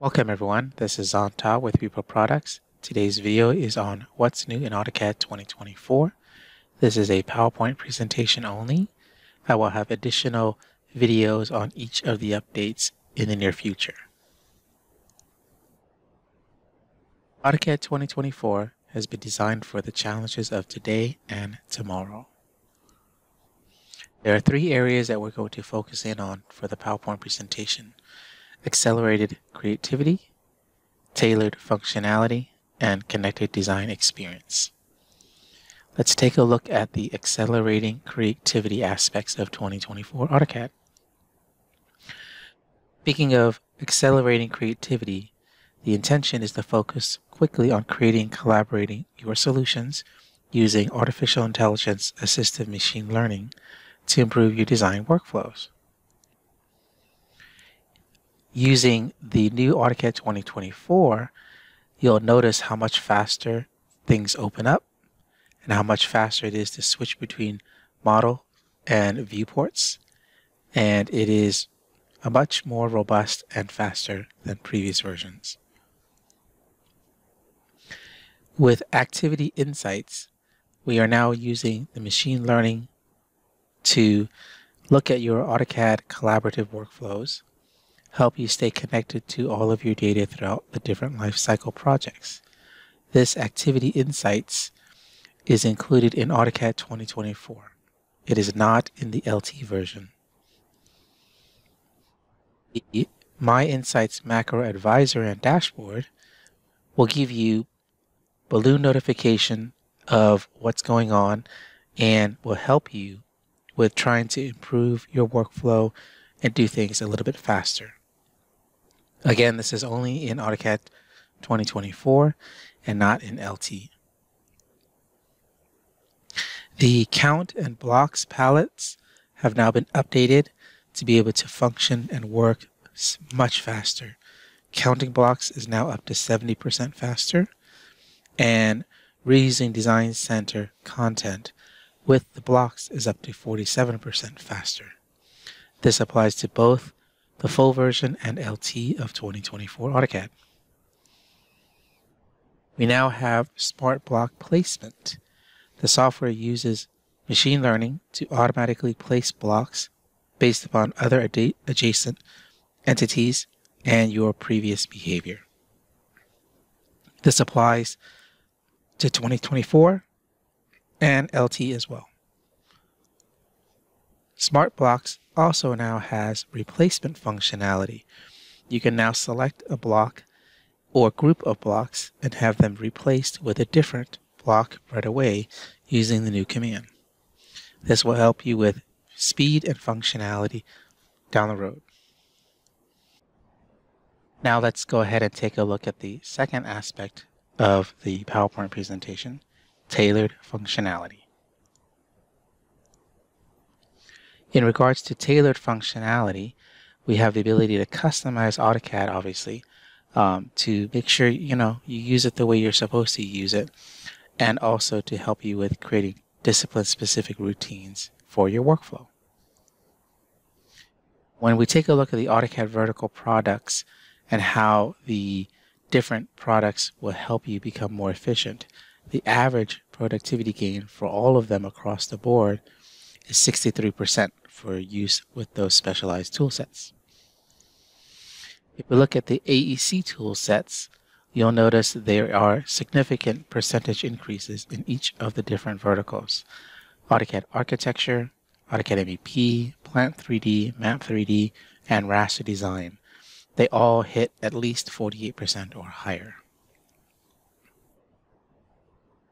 Welcome everyone, this is Zonta with Repro Products. Today's video is on what's new in AutoCAD 2024. This is a PowerPoint presentation only. I will have additional videos on each of the updates in the near future. AutoCAD 2024 has been designed for the challenges of today and tomorrow. There are three areas that we're going to focus in on for the PowerPoint presentation accelerated creativity, tailored functionality, and connected design experience. Let's take a look at the accelerating creativity aspects of 2024 AutoCAD. Speaking of accelerating creativity, the intention is to focus quickly on creating collaborating your solutions using artificial intelligence assisted machine learning to improve your design workflows using the new AutoCAD 2024, you'll notice how much faster things open up and how much faster it is to switch between model and viewports. And it is a much more robust and faster than previous versions. With Activity Insights, we are now using the machine learning to look at your AutoCAD collaborative workflows help you stay connected to all of your data throughout the different lifecycle projects. This Activity Insights is included in AutoCAD 2024. It is not in the LT version. The My Insights Macro Advisor and Dashboard will give you balloon notification of what's going on and will help you with trying to improve your workflow and do things a little bit faster. Again, this is only in AutoCAD 2024 and not in LT. The count and blocks palettes have now been updated to be able to function and work much faster. Counting blocks is now up to 70% faster and reusing Design Center content with the blocks is up to 47% faster. This applies to both the full version and LT of 2024 AutoCAD. We now have Smart Block Placement. The software uses machine learning to automatically place blocks based upon other ad adjacent entities and your previous behavior. This applies to 2024 and LT as well. Smart Blocks also now has replacement functionality. You can now select a block or group of blocks and have them replaced with a different block right away using the new command. This will help you with speed and functionality down the road. Now let's go ahead and take a look at the second aspect of the PowerPoint presentation, tailored functionality. In regards to tailored functionality, we have the ability to customize AutoCAD, obviously, um, to make sure you know you use it the way you're supposed to use it, and also to help you with creating discipline-specific routines for your workflow. When we take a look at the AutoCAD vertical products and how the different products will help you become more efficient, the average productivity gain for all of them across the board is 63% for use with those specialized tool sets. If we look at the AEC tool sets, you'll notice there are significant percentage increases in each of the different verticals. AutoCAD Architecture, AutoCAD MEP, Plant 3D, Map 3D, and Raster Design. They all hit at least 48% or higher.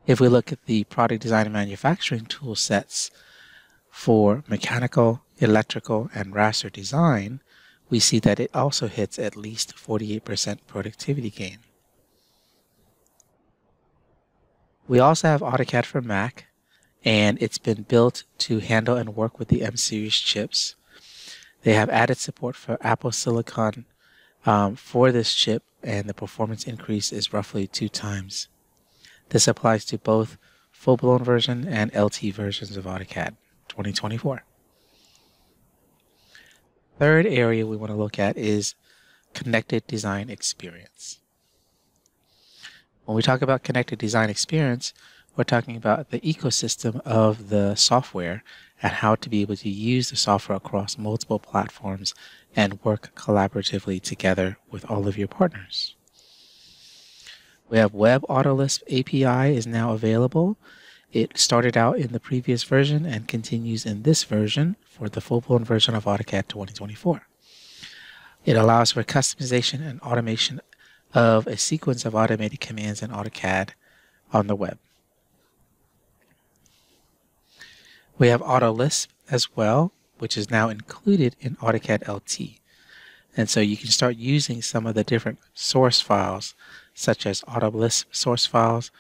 If we look at the product design and manufacturing tool sets, for mechanical, electrical, and raster design, we see that it also hits at least 48% productivity gain. We also have AutoCAD for Mac, and it's been built to handle and work with the M-Series chips. They have added support for Apple Silicon um, for this chip, and the performance increase is roughly two times. This applies to both full-blown version and LT versions of AutoCAD. 2024. Third area we want to look at is connected design experience. When we talk about connected design experience, we're talking about the ecosystem of the software and how to be able to use the software across multiple platforms and work collaboratively together with all of your partners. We have Web Autolisp API is now available. It started out in the previous version and continues in this version for the full-blown version of AutoCAD 2024. It allows for customization and automation of a sequence of automated commands in AutoCAD on the web. We have AutoLisp as well, which is now included in AutoCAD LT. And so you can start using some of the different source files, such as AutoLisp source files,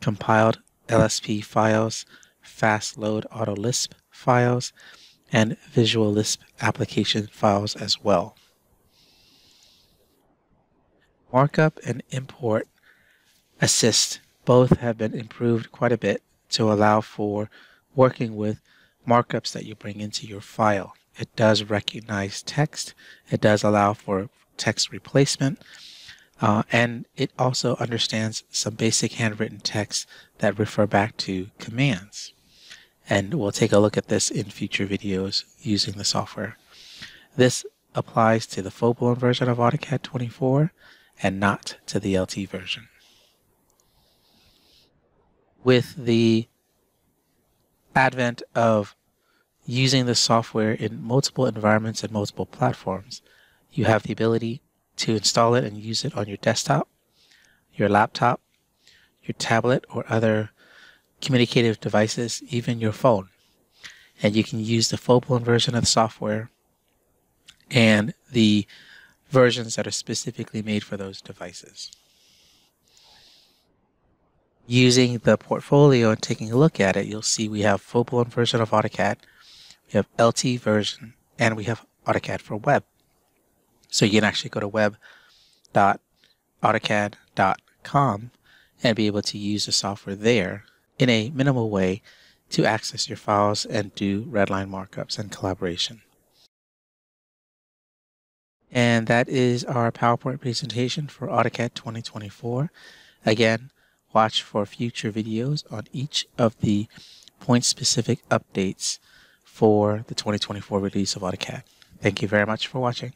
compiled LSP files, fast load AutoLisp files, and Visual Lisp application files as well. Markup and import assist both have been improved quite a bit to allow for working with markups that you bring into your file. It does recognize text. It does allow for text replacement. Uh, and it also understands some basic handwritten text that refer back to commands. And we'll take a look at this in future videos using the software. This applies to the full-blown version of AutoCAD 24 and not to the LT version. With the advent of using the software in multiple environments and multiple platforms, you have the ability to install it and use it on your desktop, your laptop, your tablet, or other communicative devices, even your phone. And you can use the full-blown version of the software and the versions that are specifically made for those devices using the portfolio and taking a look at it, you'll see we have full-blown version of AutoCAD, we have LT version, and we have AutoCAD for web. So you can actually go to web.autocad.com and be able to use the software there in a minimal way to access your files and do redline markups and collaboration. And that is our PowerPoint presentation for AutoCAD 2024. Again, watch for future videos on each of the point-specific updates for the 2024 release of AutoCAD. Thank you very much for watching.